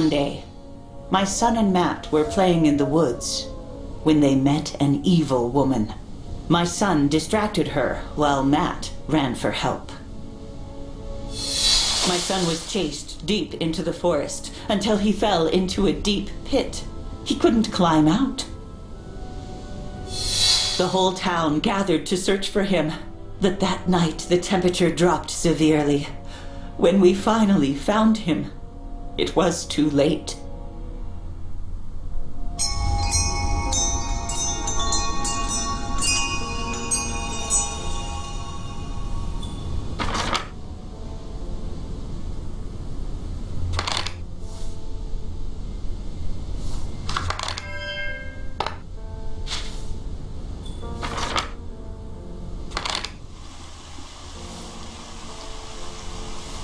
One day, my son and Matt were playing in the woods when they met an evil woman. My son distracted her while Matt ran for help. My son was chased deep into the forest until he fell into a deep pit. He couldn't climb out. The whole town gathered to search for him, but that night the temperature dropped severely. When we finally found him, it was too late.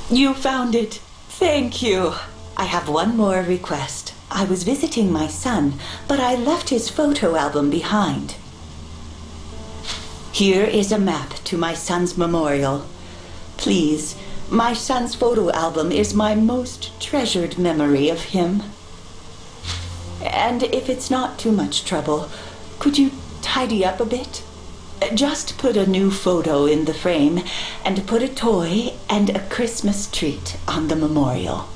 You found it. Thank you. I have one more request. I was visiting my son, but I left his photo album behind. Here is a map to my son's memorial. Please, my son's photo album is my most treasured memory of him. And if it's not too much trouble, could you tidy up a bit? Just put a new photo in the frame and put a toy and a Christmas treat on the memorial.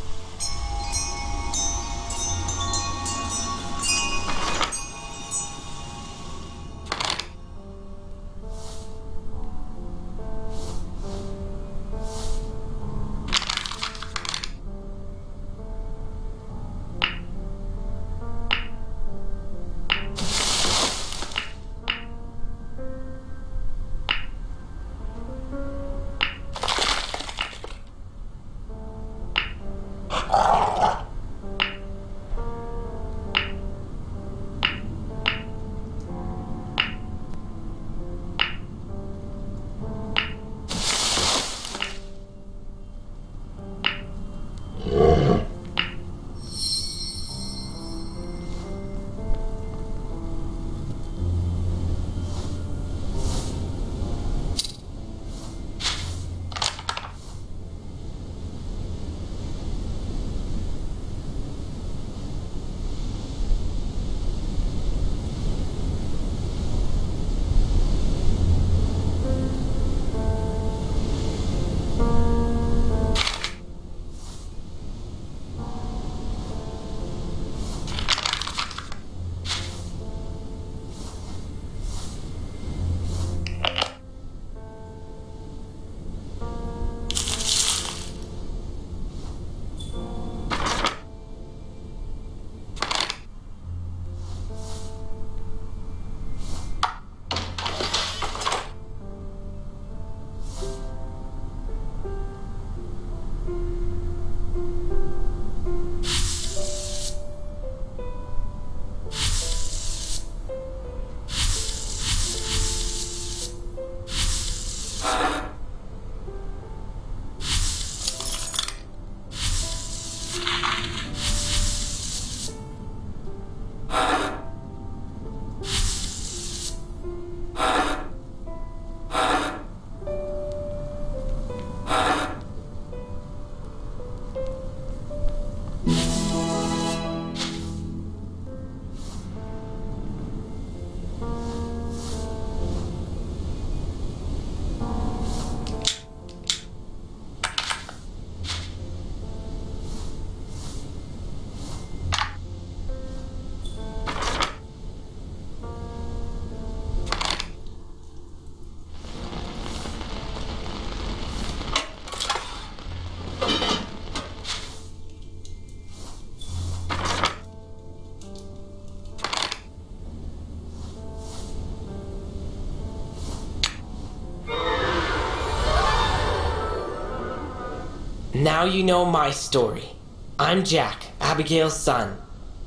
Now you know my story. I'm Jack, Abigail's son.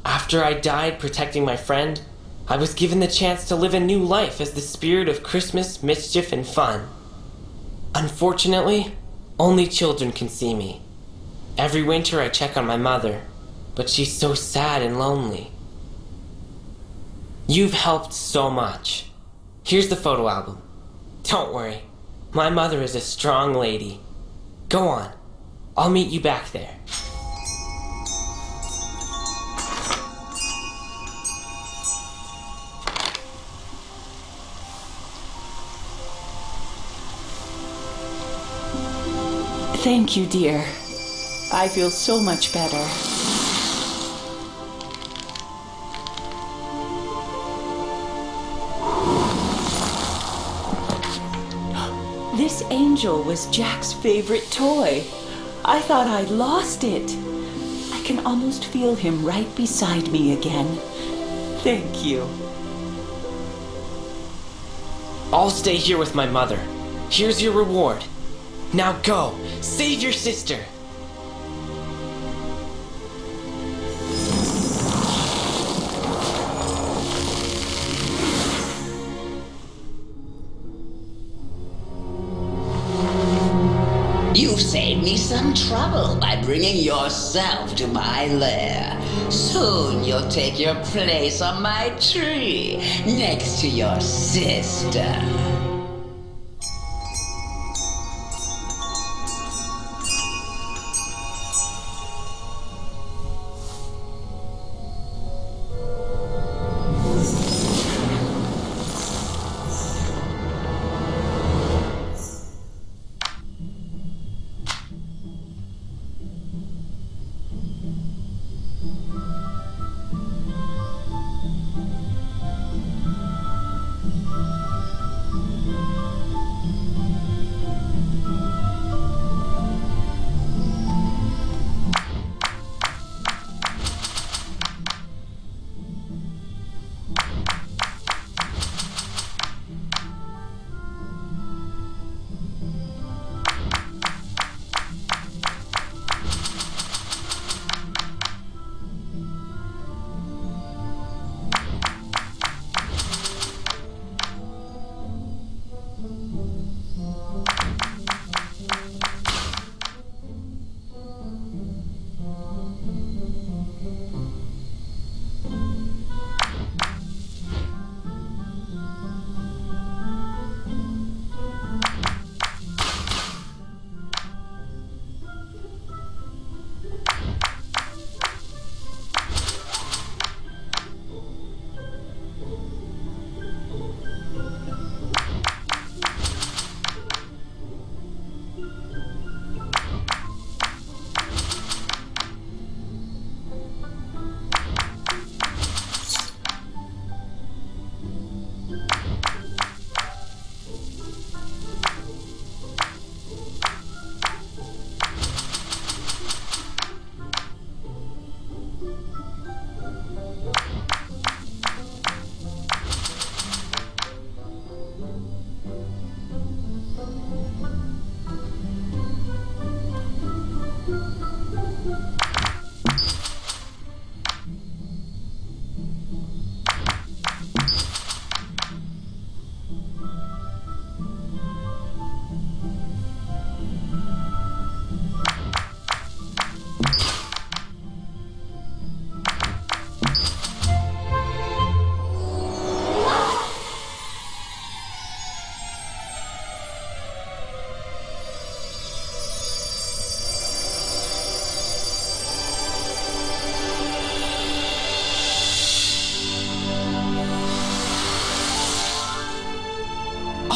After I died protecting my friend, I was given the chance to live a new life as the spirit of Christmas, mischief, and fun. Unfortunately, only children can see me. Every winter I check on my mother, but she's so sad and lonely. You've helped so much. Here's the photo album. Don't worry, my mother is a strong lady. Go on. I'll meet you back there. Thank you, dear. I feel so much better. This angel was Jack's favorite toy. I thought I'd lost it. I can almost feel him right beside me again. Thank you. I'll stay here with my mother. Here's your reward. Now go, save your sister. Some trouble by bringing yourself to my lair. Soon you'll take your place on my tree, next to your sister.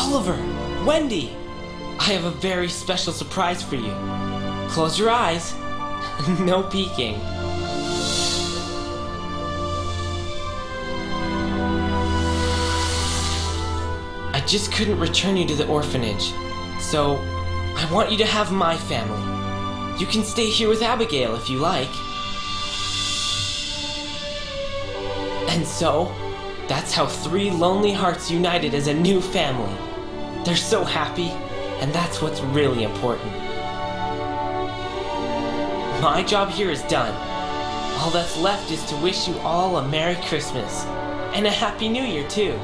Oliver, Wendy, I have a very special surprise for you. Close your eyes. no peeking. I just couldn't return you to the orphanage, so I want you to have my family. You can stay here with Abigail if you like. And so, that's how three lonely hearts united as a new family. They're so happy, and that's what's really important. My job here is done. All that's left is to wish you all a Merry Christmas and a Happy New Year, too.